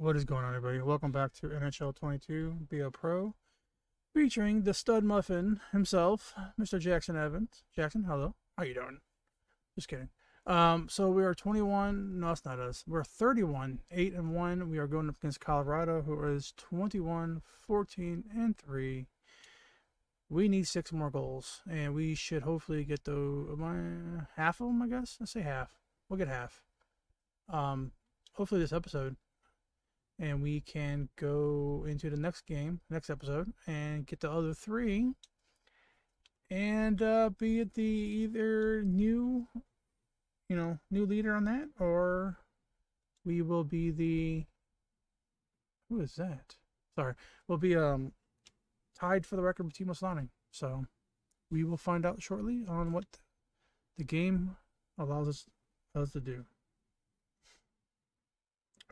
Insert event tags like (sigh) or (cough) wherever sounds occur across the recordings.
What is going on, everybody? Welcome back to NHL 22 Be a Pro, featuring the stud muffin himself, Mr. Jaxson Evans. Jaxson, hello. How you doing? Just kidding. Um, so we are 21. No, it's not us. We're 31, 8 and 1. We are going up against Colorado, who is 21, 14 and 3. We need six more goals, and we should hopefully get the half of them. I guess. Let's say half. We'll get half. Um, hopefully this episode and we can go into the next game, next episode, and get the other three, and uh, be it the either new, you know, new leader on that, or we will be the who is that? Sorry, we'll be um tied for the record with Teemu Selanne. So we will find out shortly on what the game allows us, us to do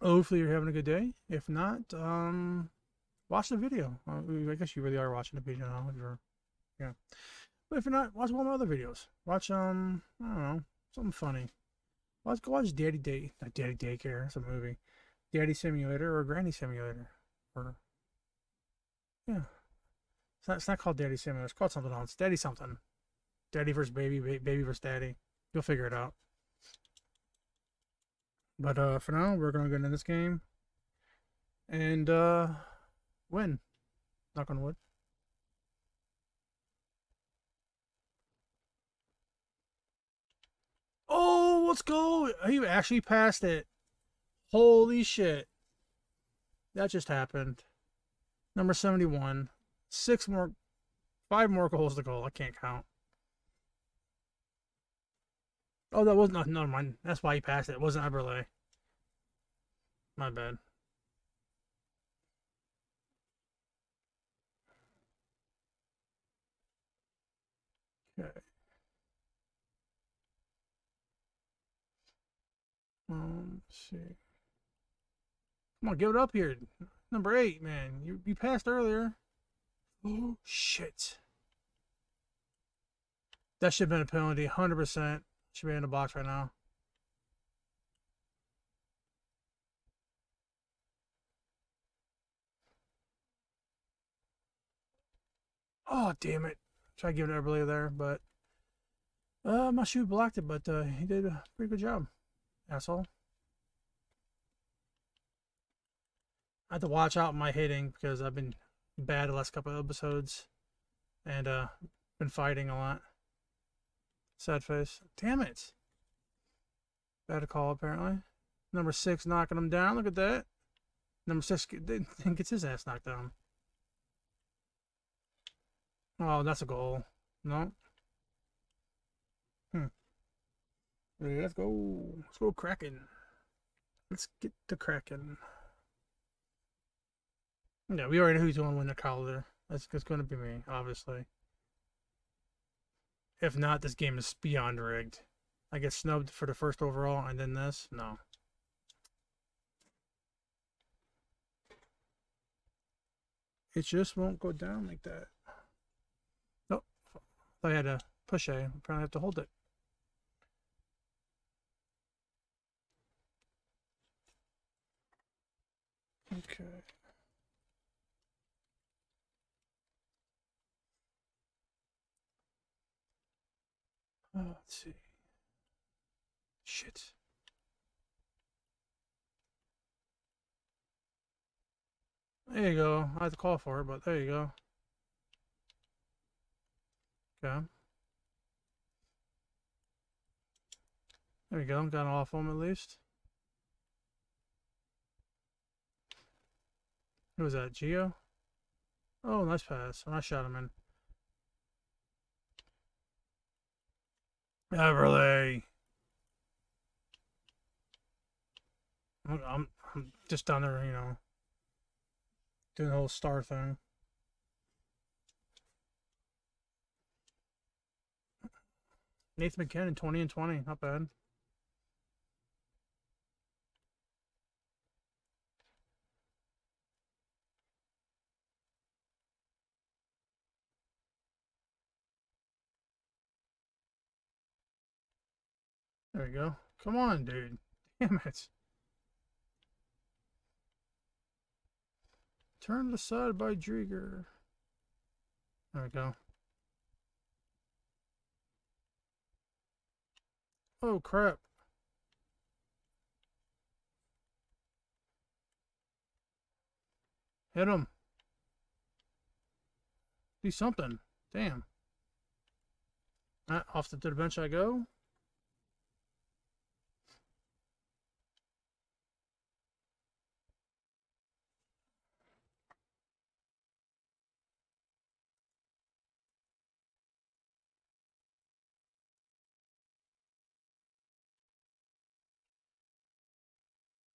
hopefully you're having a good day. If not, um, watch the video. Uh, I guess you really are watching the video now. If you're, yeah. But if you're not, watch one of my other videos. Watch um, I don't know, something funny. Let's go watch Daddy Day, not Daddy Daycare. It's a movie. Daddy Simulator or Granny Simulator, or yeah. It's not, it's not called Daddy Simulator. It's called something else. Daddy something. Daddy versus baby, baby versus daddy. You'll figure it out. But uh, for now, we're gonna get into this game and uh, win. Knock on wood. Oh, let's go! He actually passed it. Holy shit! That just happened. Number seventy-one. Six more, five more goals to go. I can't count. Oh, that was not. Never mind. That's why he passed it. It wasn't Eberle. My bad. Okay. Um, let's see. Come on, give it up here. Number eight, man. You you passed earlier. Oh (gasps) shit. That should have been a penalty, hundred percent. Should be in the box right now. Oh, damn it. Try giving it earlier there, but uh, my shoe blocked it, but uh, he did a pretty good job. Asshole. I have to watch out my hitting because I've been bad the last couple of episodes and uh, been fighting a lot. Sad face. Damn it. Bad call, apparently. Number six knocking him down. Look at that. Number six (laughs) gets his ass knocked down. Oh, that's a goal. No. Hmm. Let's go. Let's go Kraken. Let's get the Kraken. Yeah, we already know who's going to win the Calder. That's, that's going to be me, obviously. If not, this game is beyond rigged. I get snubbed for the first overall and then this? No. It just won't go down like that. Nope. I had to push A. I have to hold it. Okay. Let's see. Shit. There you go. I had to call for it, but there you go. Okay. There we go. Got off him at least. Who was that? Geo? Oh, nice pass. I shot him in. Eberle. I'm, I'm, just down there, you know, doing the whole star thing. Nathan MacKinnon, 20 and 20. Not bad. We go. Come on, dude. (laughs) Damn it. Turned aside by Driedger. There we go. Oh crap. Hit him. Do something. Damn. Right, off the, to the bench I go.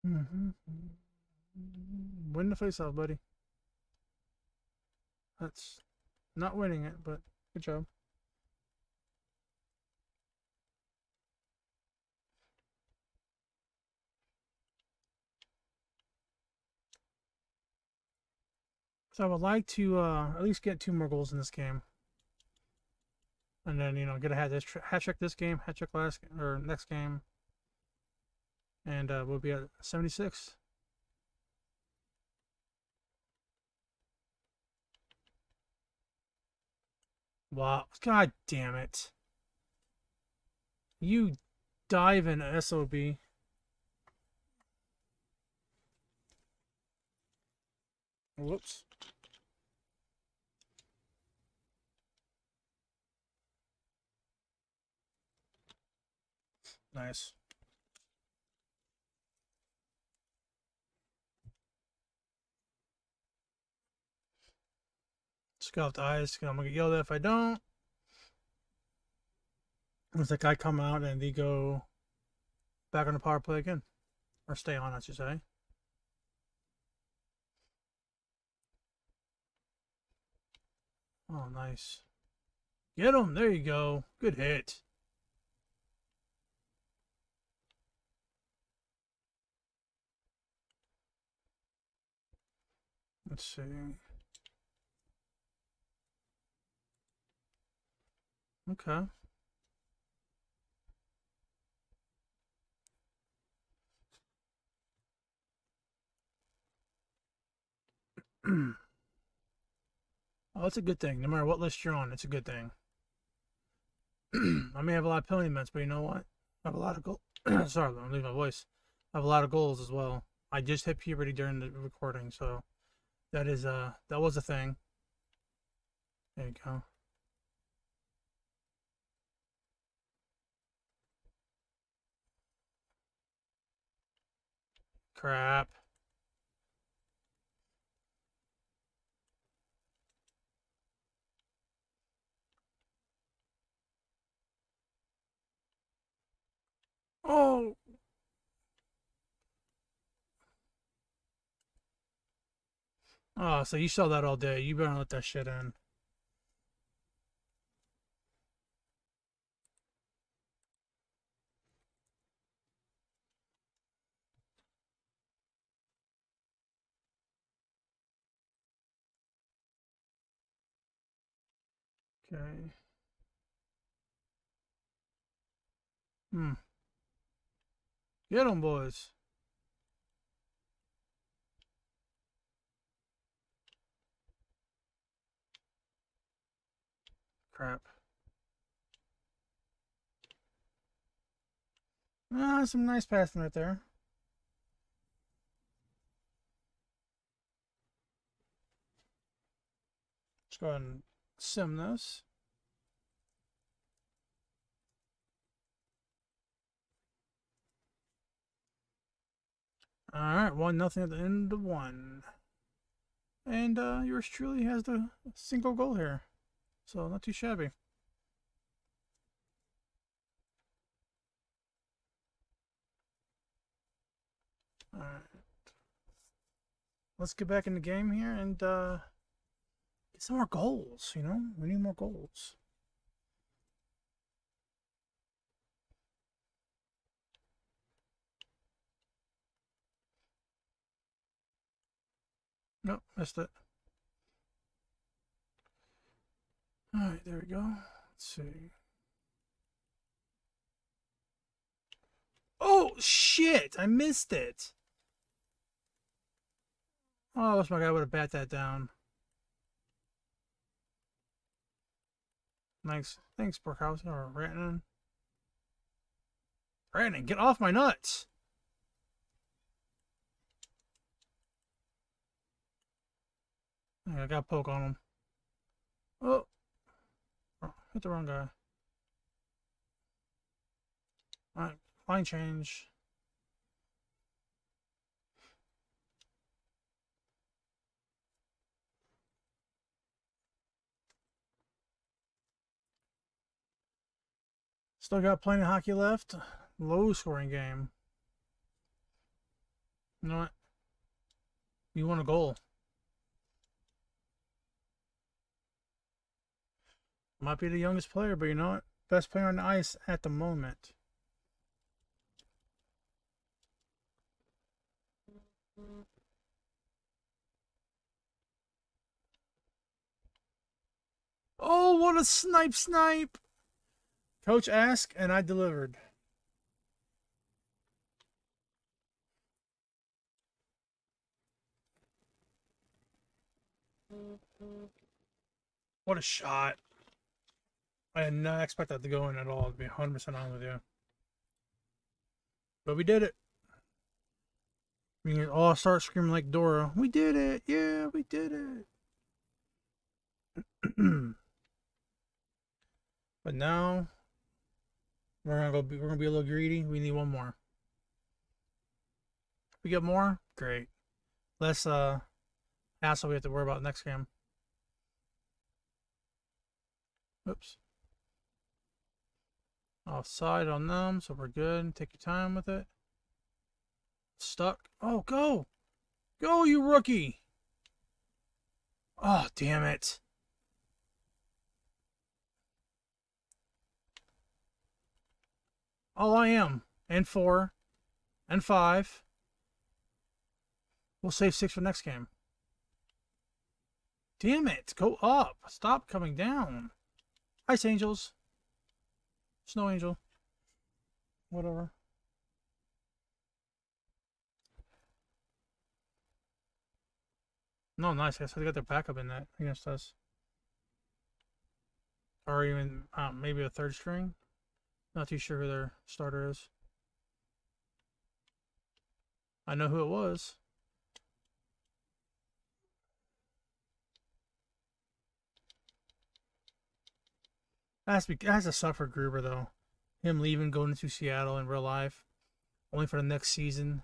Mm-hmm. Win the face off, buddy. That's not winning it, but good job. So I would like to uh, at least get two more goals in this game. And then, you know, get a hat, this, hat trick this game, hat trick last or next game. And uh, we'll be at 76. Wow. God damn it. You dive in SOB. Whoops. Nice. Scout eyes. I'm gonna get yelled at if I don't. Once that guy come out and they go back on the power play again. Or stay on, I should say. Oh, nice. Get him. There you go. Good hit. Let's see. Okay. (clears throat) oh, it's a good thing. No matter what list you're on, it's a good thing. (clears throat) I may have a lot of penalty minutes, but you know what? I have a lot of goals. (clears throat) Sorry, I'm losing my voice. I have a lot of goals as well. I just hit puberty during the recording, so that is uh that was a thing. There you go. Crap. Oh. Oh, so you saw that all day. You better let that shit in. Okay. Hmm. Get them, boys. Crap. Ah, some nice passing right there. Let's go ahead and sim. All right, one nothing at the end of one, and uh, yours truly has the single goal here, so not too shabby. All right, let's get back in the game here and uh, get some more goals. You know, we need more goals. Nope, missed it. Alright, there we go. Let's see. Oh, shit! I missed it! Oh, I wish my guy would have bat that down. Thanks. Thanks, Brookhouse or Rantanen. Rantanen, get off my nuts! I got poke on him. Oh! oh hit the wrong guy. Alright, line change. Still got plenty of hockey left. Low scoring game. You know what? You want a goal. Might be the youngest player, but you know what? Best player on the ice at the moment. Oh, what a snipe snipe! Coach asked, and I delivered. What a shot. I did not expect that to go in at all, to be 100% honest with you. But we did it. We can all start screaming like Dora. We did it! Yeah, we did it! (clears throat) but now, we're gonna go. Be, we're gonna be a little greedy. We need one more. we get more, great. Less uh hassle we have to worry about next game. Oops. Offside on them, so we're good. Take your time with it. Stuck. Oh, go! Go, you rookie! Oh, damn it. Oh, I am. And four. And five. We'll save six for next game. Damn it. Go up. Stop coming down. Ice Angels. Snow Angel. Whatever. No, nice. I guess they got their backup in that against us. Or even uh, maybe a third string. Not too sure who their starter is. I know who it was. That's has to suffer Grubauer though. Him leaving, going to Seattle in real life, only for the next season,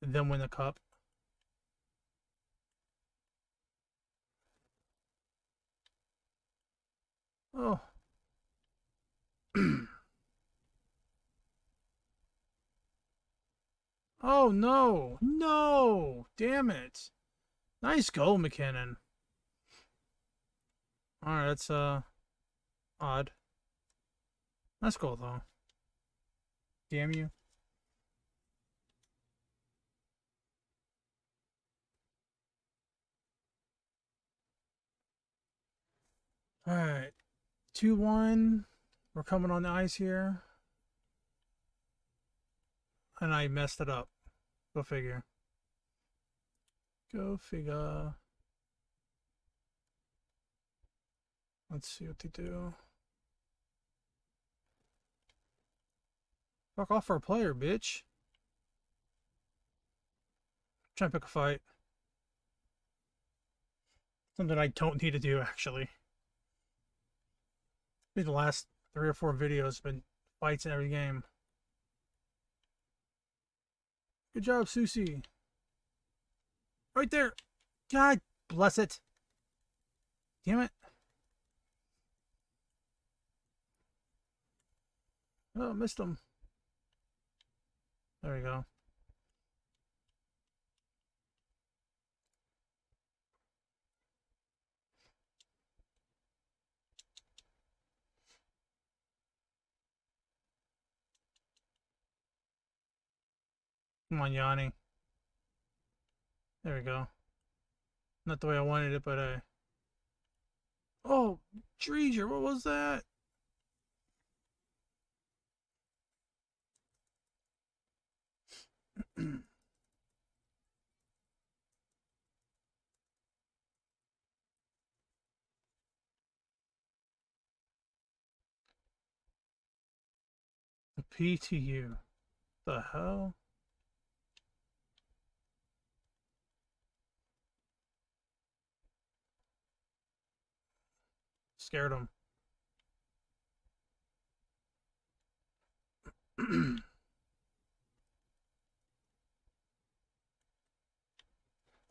and then win the cup. Oh. (clears throat) Oh, no. No. Damn it. Nice goal, MacKinnon. Alright, that's, uh, odd. Nice goal, though. Damn you. Alright. 2-1. We're coming on the ice here and I messed it up. Go figure. Go figure. Let's see what they do. Fuck off our player, bitch. Try to pick a fight. Something I don't need to do, actually. the last three or four videos have been fights in every game. Good job, Susie. Right there. God bless it. Damn it. Oh, missed him. There we go. Come on, yawning. There we go. Not the way I wanted it, but I... Oh, Driedger, what was that? (clears throat) the PTU. The hell? Scared him. (clears throat)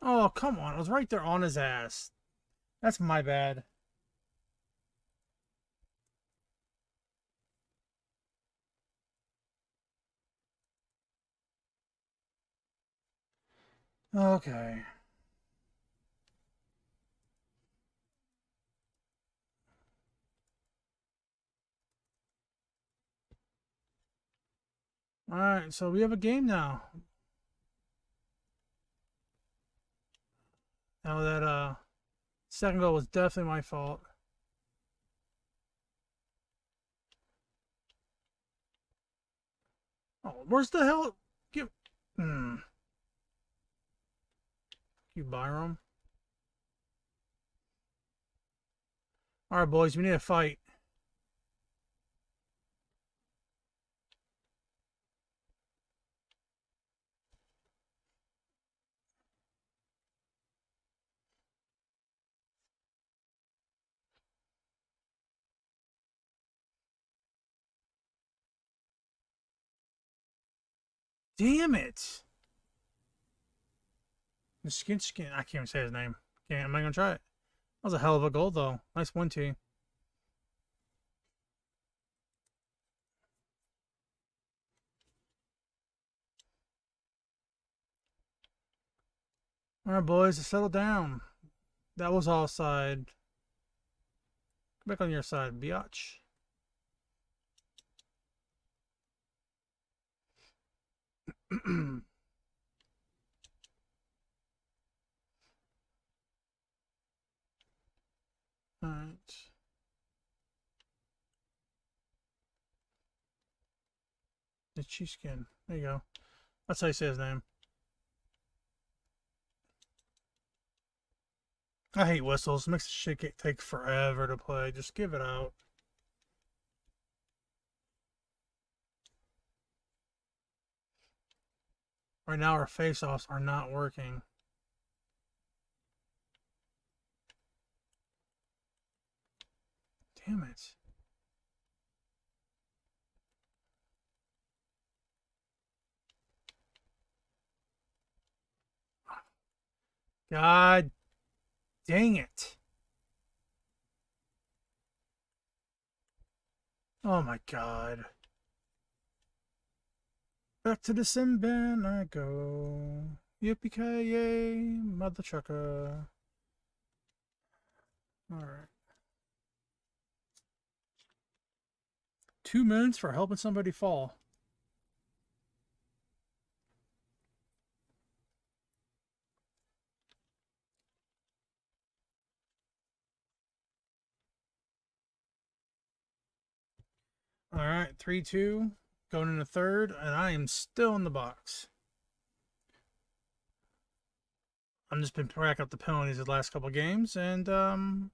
oh, come on. I was right there on his ass. That's my bad. Okay. Alright, so we have a game now. Now that uh second goal was definitely my fault. Oh, where's the hell? Give. Hmm. You Byram. All right, boys, we need a fight. Damn it. The skin skin. I can't even say his name. Can't. Am I gonna try it? That was a hell of a goal, though. Nice one, T. All right, boys, settle down. That was all side. Come back on your side, biatch. (clears throat) Alright. The cheese skin. There you go. That's how you say his name. I hate whistles. Makes the shit take forever to play. Just give it out. Right now our face-offs are not working. Damn it. God dang it. Oh my god. Back to the sin bin I go. Yippee-ki-yay, mother trucker. Alright. Two minutes for helping somebody fall. All right, 3 2, going in the third, and I am still in the box. I'm just been racking up the penalties the last couple games, and um,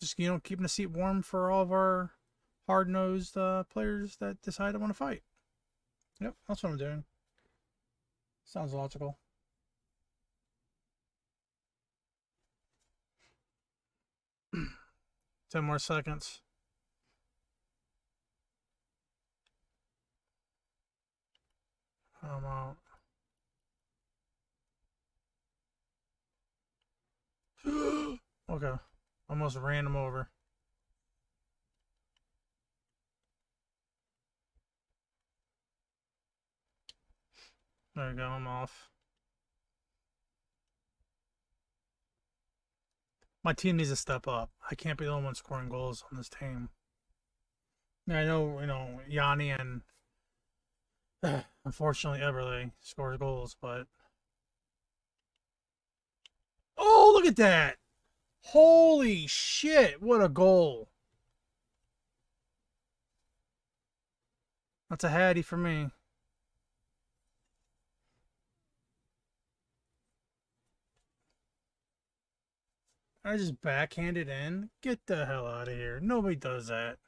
just you know keeping the seat warm for all of our hard-nosed uh, players that decide to want to fight. Yep, that's what I'm doing. Sounds logical. (clears throat) Ten more seconds. I'm out. (gasps) okay. Almost ran him over. There we go, I'm off. My team needs to step up. I can't be the only one scoring goals on this team. I know, you know, Yanni and (sighs) unfortunately Eberle scores goals, but Oh, look at that. Holy shit, what a goal. That's a hattie for me. I just backhanded in. Get the hell out of here. Nobody does that.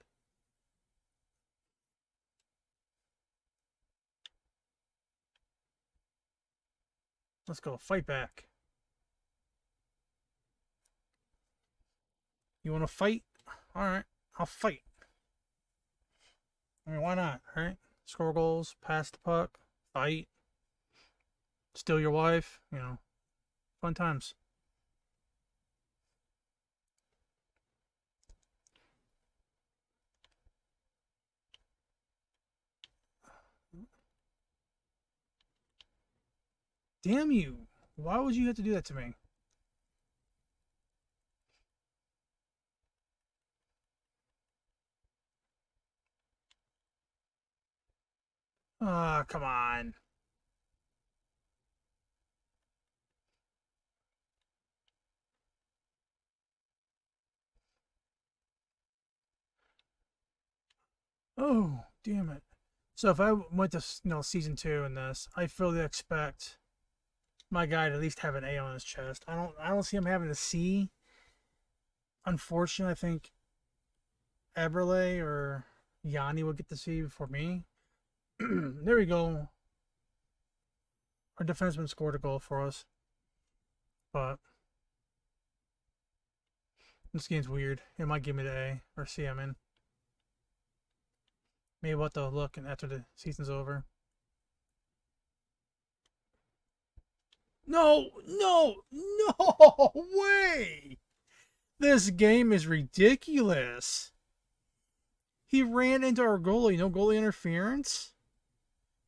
Let's go. Fight back. You want to fight? All right. I'll fight. I mean, why not, right? Score goals, pass the puck, fight, steal your wife, you know, fun times. Damn you. Why would you have to do that to me? Ah, oh, come on. Oh, damn it. So if I went to you know season two in this, I fully expect my guy to at least have an A on his chest. I don't I don't see him having a C. Unfortunately, I think Eberle or Yanni will get the C before me. (clears throat) there we go. Our defenseman scored a goal for us. But this game's weird. It might give me the A or C I'm in. Maybe we'll have to look after the season's over. No, no, no (laughs) way! This game is ridiculous. He ran into our goalie, no goalie interference.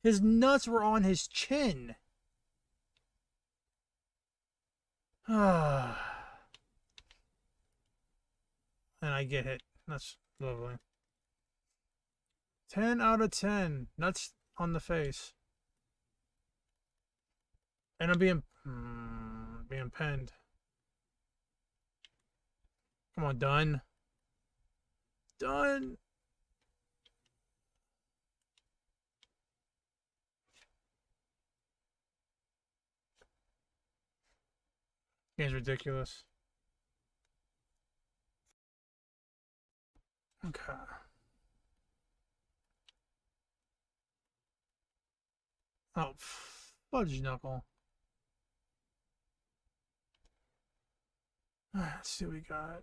His nuts were on his chin. (sighs) And I get hit. That's lovely. 10 out of 10. Nuts on the face. And I'm being mm, being pinned. Come on, done. Done. Game's ridiculous. Okay. Oh, fudge knuckle. Let's see what we got.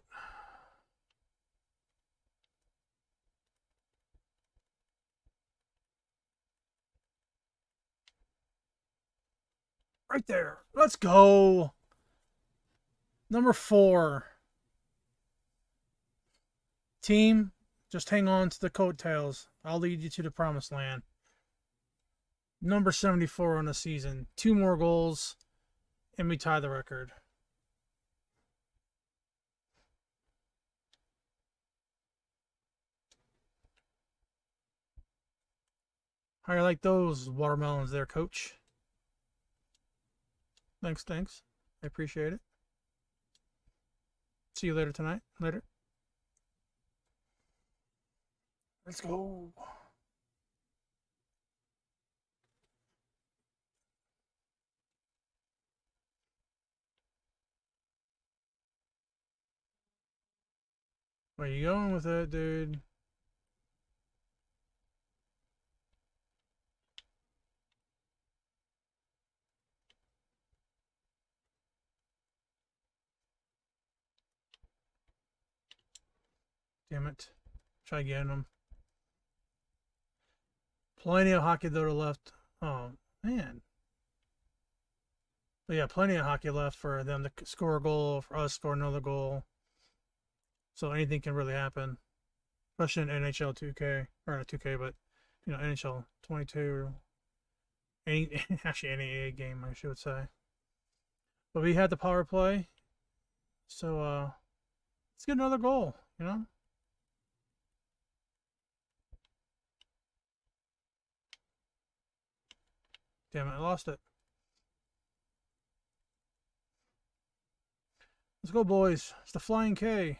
Right there. Let's go. Number four. Team, just hang on to the coattails. I'll lead you to the promised land. Number 74 on the season. Two more goals, and we tie the record. How you like those watermelons there, coach? Thanks, thanks. I appreciate it. See you later tonight. Later. Let's go. Where you going with that, dude? Damn it. Try getting them. Plenty of hockey though left. Oh, man. But yeah, plenty of hockey left for them to score a goal, for us score another goal. So anything can really happen. Especially in NHL 2K. Or not 2K, but, you know, NHL 22. Any, (laughs) actually, any AA game, I should say. But we had the power play. So, uh, let's get another goal, you know? Damn it, I lost it. Let's go, boys. It's the Flying K.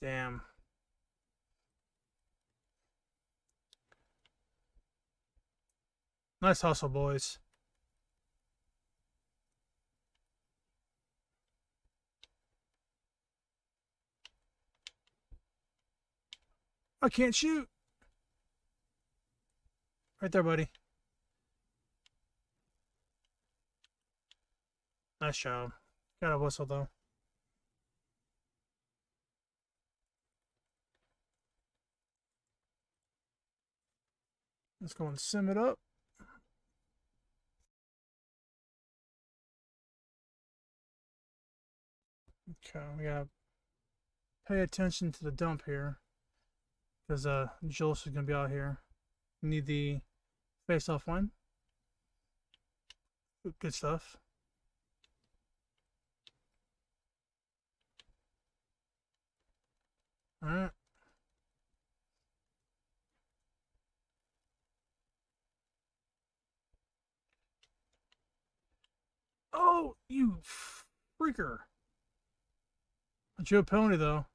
Damn. Nice hustle, boys. I can't shoot. Right there, buddy. Nice job. Got a whistle, though. Let's go and sim it up. Okay, we gotta pay attention to the dump here. Because uh, Jules is gonna be out here. Need the face off one. Good stuff. Alright. Oh, you freaker. Not you a pony, though.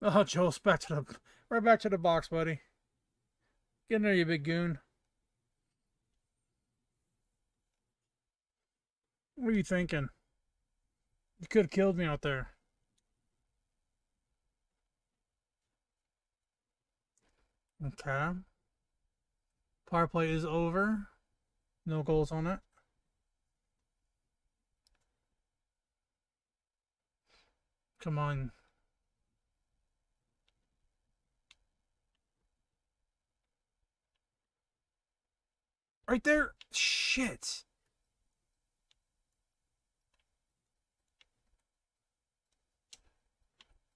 (laughs) Oh, Joel's back to the right back to the box, buddy. Get in there, you big goon. What are you thinking? You could have killed me out there. Okay. Power play is over. No goals on it. Come on. Right there. Shit.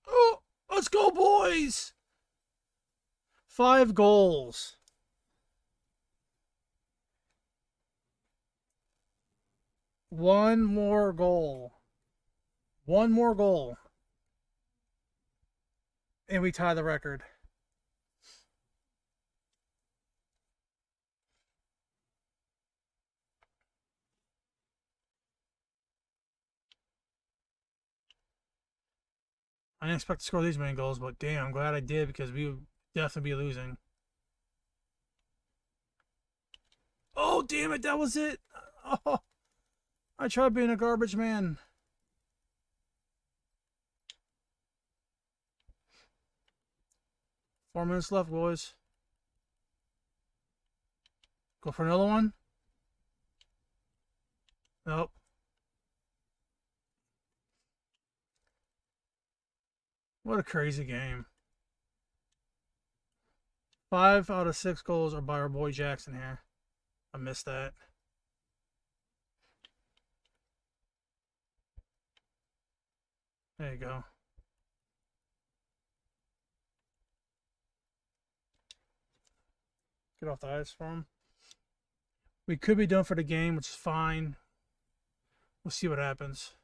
Oh, let's go, boys. Five goals. One more goal. One more goal. And we tie the record. I didn't expect to score these many goals, but damn, I'm glad I did because we would definitely be losing. Oh, damn it, that was it. Oh, I tried being a garbage man. Four minutes left, boys. Go for another one. Nope. What a crazy game. Five out of six goals are by our boy Jaxson here. I missed that. There you go. Get off the ice for him. We could be done for the game, which is fine. We'll see what happens.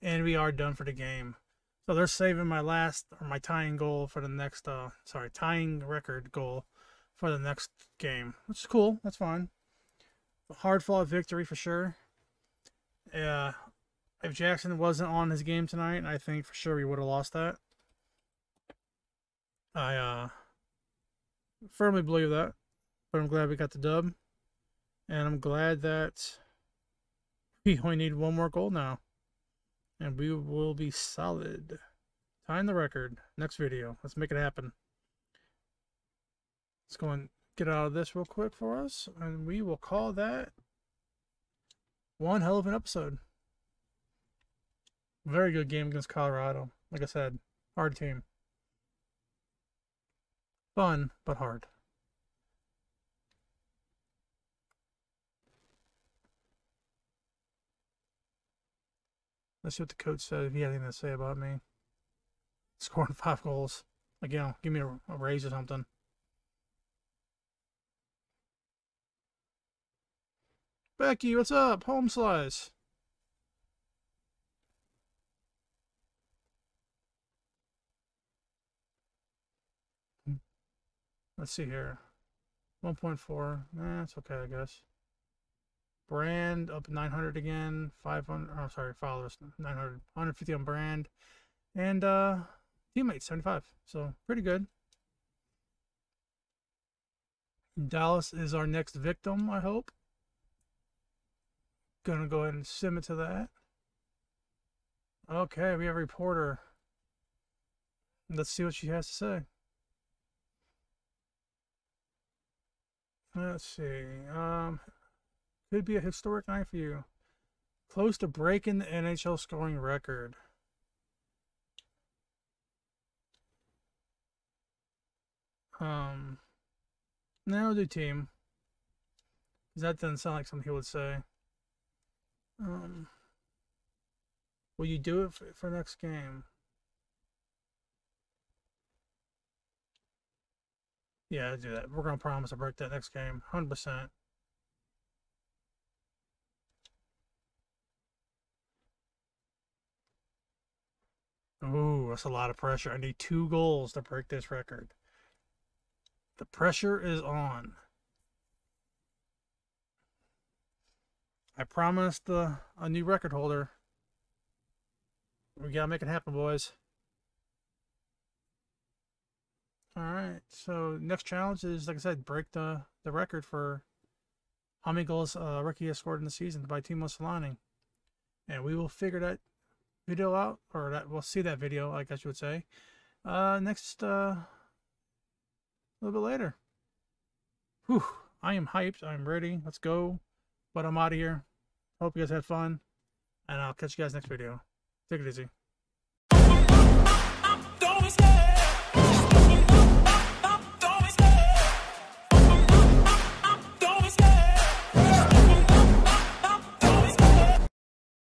And we are done for the game. So they're saving my last or my tying goal for the next uh sorry, tying record goal for the next game. Which is cool. That's fine. Hard fought victory for sure. Yeah. If Jaxson wasn't on his game tonight, I think for sure we would have lost that. I uh firmly believe that. But I'm glad we got the dub. And I'm glad that (laughs) we only need one more goal now and we will be solid. Time the record. Next video. Let's make it happen. Let's go and get out of this real quick for us, and we will call that one hell of an episode. Very good game against Colorado. Like I said, hard team. Fun, but hard. Let's see what the coach said if he had anything to say about me. Scoring five goals. Like, you know, give me a, a raise or something. Becky, what's up? Home slice. Let's see here. 1.4. Nah, it's okay, I guess. Brand up 900 again. 500. Oh, sorry, followers 900. 150 on Brand, and uh, teammates 75. So pretty good. Dallas is our next victim. I hope. Gonna go ahead and sim it to that. Okay, we have a reporter. Let's see what she has to say. Let's see. Um, could be a historic night for you. Close to breaking the NHL scoring record. Um, now do team. Because that doesn't sound like something he would say. Um, will you do it for, for next game? Yeah, I'll do that. We're going to promise to break that next game. 100%. Ooh, that's a lot of pressure. I need two goals to break this record. The pressure is on. I promised uh, a new record holder. We gotta make it happen, boys. All right. So next challenge is, like I said, break the the record for how many goals uh, rookie has scored in the season by Teemu Selanne, and we will figure that video out, or that we'll see that video, I guess you would say, uh, next uh, a little bit later. Whew, I am hyped. I'm ready. Let's go. But I'm out of here. Hope you guys had fun, and I'll catch you guys next video. Take it easy.